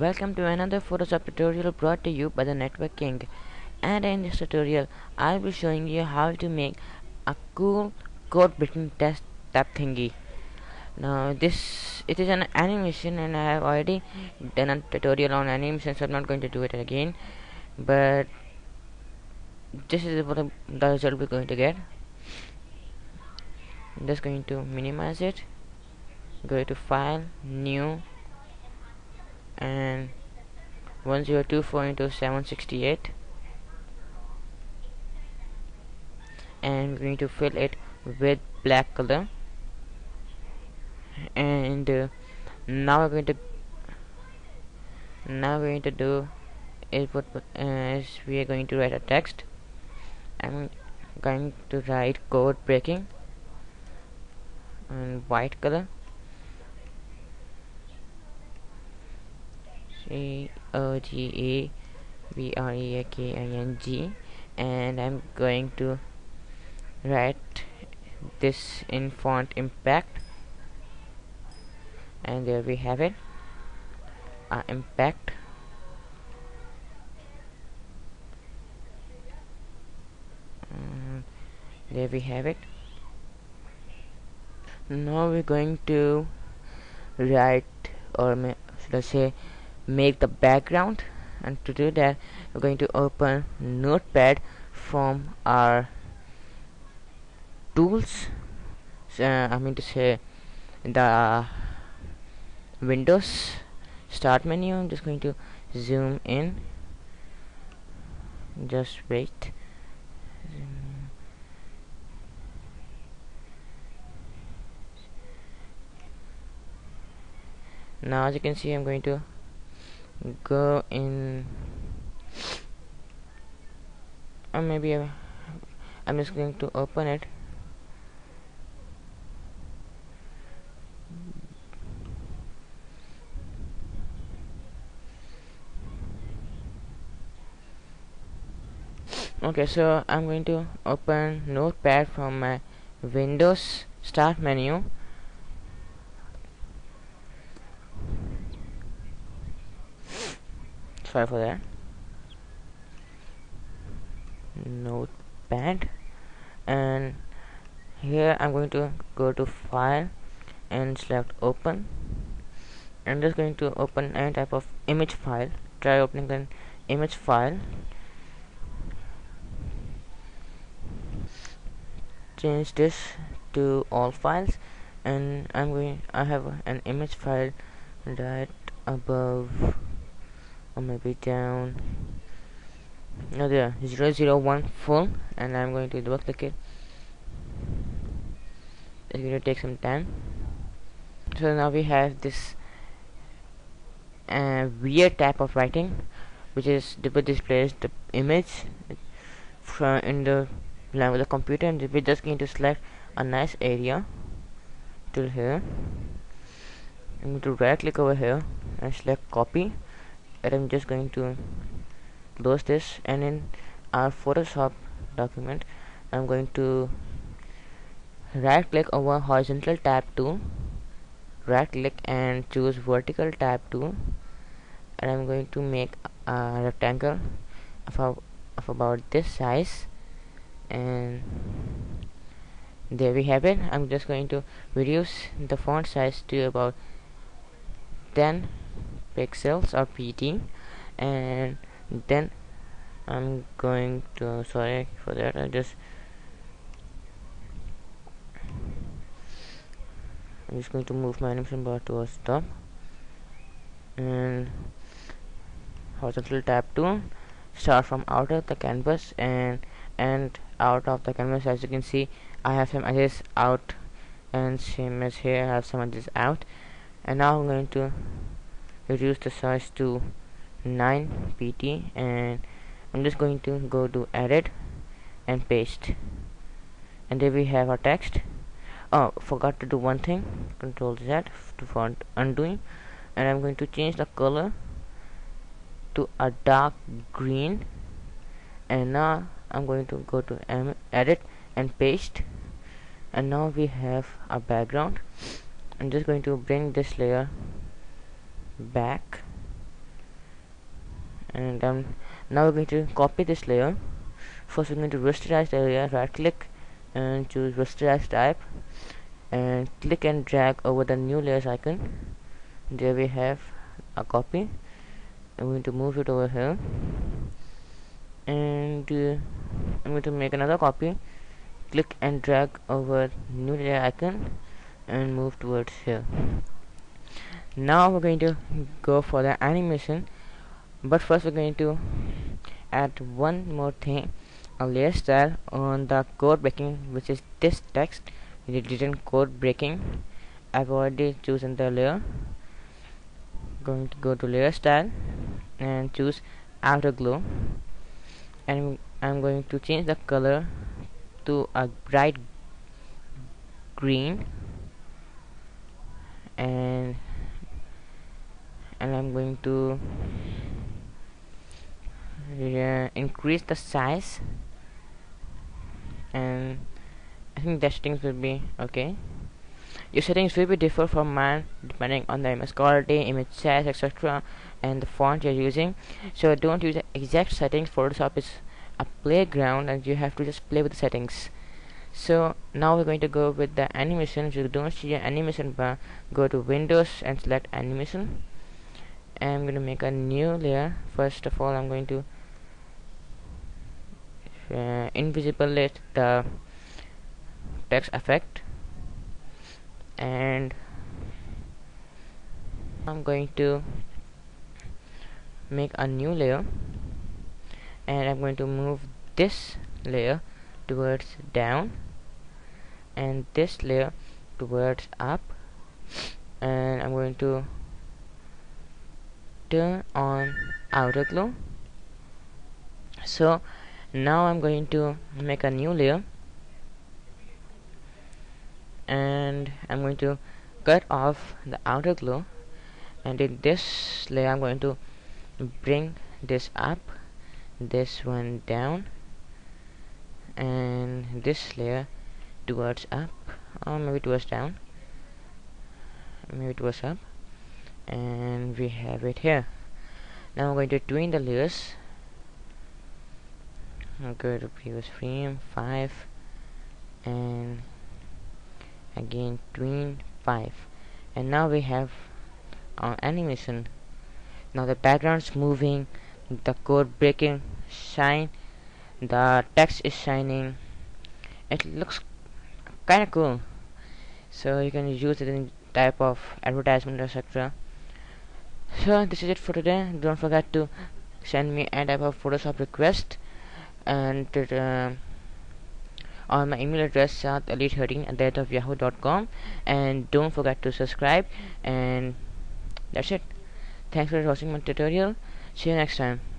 Welcome to another Photoshop tutorial brought to you by the Network King. And in this tutorial I'll be showing you how to make a cool code breaking test tab thingy. Now this it is an animation and I have already done a tutorial on animation so I'm not going to do it again. But this is what the result we're going to get. I'm just going to minimize it. Go to file new and 1024 into 768 and we're going to fill it with black color. And uh, now we're going to now we're going to do is what uh, is we are going to write a text. I'm going to write code breaking and white color C O G E B R E A K I N G. And I'm going to write this in font impact. And there we have it. Uh, impact. Um, there we have it. Now we're going to write or should I say make the background. And to do that we're going to open notepad from our tools. So, I mean to say the windows start menu. I'm just going to zoom in. Just wait. Now as you can see I'm going to go in or maybe I, I'm just going to open it. Okay so I'm going to open notepad from my windows start menu sorry for that notepad. And here I'm going to go to file and select open. I'm just going to open any type of image file. Try opening an image file. Change this to all files. And I'm going I have an image file right above maybe down. No there. 001 full. And I'm going to double click it it's going to take some time. So now we have this uh, weird type of writing which is which displays the image from in the language of the computer. And we're just going to select a nice area till here. I'm going to right click over here and select copy and I'm just going to close this. And in our Photoshop document I'm going to right click over horizontal type tool right click and choose vertical type tool and I'm going to make a rectangle of, a, of about this size. And there we have it. I'm just going to reduce the font size to about 10 pixels or pt and then I'm going to sorry for that I just I'm just going to move my animation bar towards top. And horizontal type tool start from out of the canvas and and out of the canvas. As you can see I have some edges out and same as here I have some edges out. And now I'm going to reduce the size to 9 pt and I'm just going to go to edit and paste. And there we have our text. Oh forgot to do one thing. Control Z to font undoing and I'm going to change the color to a dark green. And now I'm going to go to edit and paste. And now we have a background. I'm just going to bring this layer back. And um, now we're going to copy this layer. First we're going to rasterize the area right click and choose rasterize type and click and drag over the new layers icon. There we have a copy. I'm going to move it over here. And uh, I'm going to make another copy. Click and drag over new layer icon and move towards here now we're going to go for the animation but first we're going to add one more thing a layer style on the code breaking which is this text it written code breaking. I've already chosen the layer. Going to go to layer style and choose outer glow. And I'm going to change the color to a bright green. And and I'm going to uh, increase the size and I think the settings will be okay your settings will be different from mine depending on the image quality, image size, etc. and the font you're using. So don't use the exact settings. Photoshop is a playground and you have to just play with the settings. So now we're going to go with the animation. You don't see an animation bar, go to Windows and select animation. I'm going to make a new layer. First of all, I'm going to uh, invisible it the text effect and I'm going to make a new layer. And I'm going to move this layer towards down. And this layer towards up. And I'm going to turn on outer glow. So now I'm going to make a new layer. And I'm going to cut off the outer glow. And in this layer I'm going to bring this up this one down and this layer towards up. Or maybe towards down. Maybe towards up and we have it here. Now I'm going to tween the layers. I'll go to previous frame 5 and again tween 5 and now we have our animation. Now the background's moving the code breaking shine the text is shining. It looks kinda cool. So you can use it in type of advertisement etc so this is it for today. Don't forget to send me any type of photoshop request and uh, on my email address saadali13 at the rate of yahoo.com and don't forget to subscribe. And that's it. Thanks for watching my tutorial. See you next time